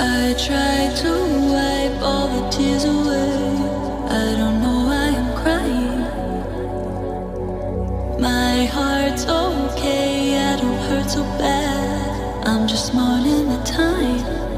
I try to wipe all the tears away. I don't know why I'm crying. My heart's okay, I don't hurt so bad. I'm just mourning the time.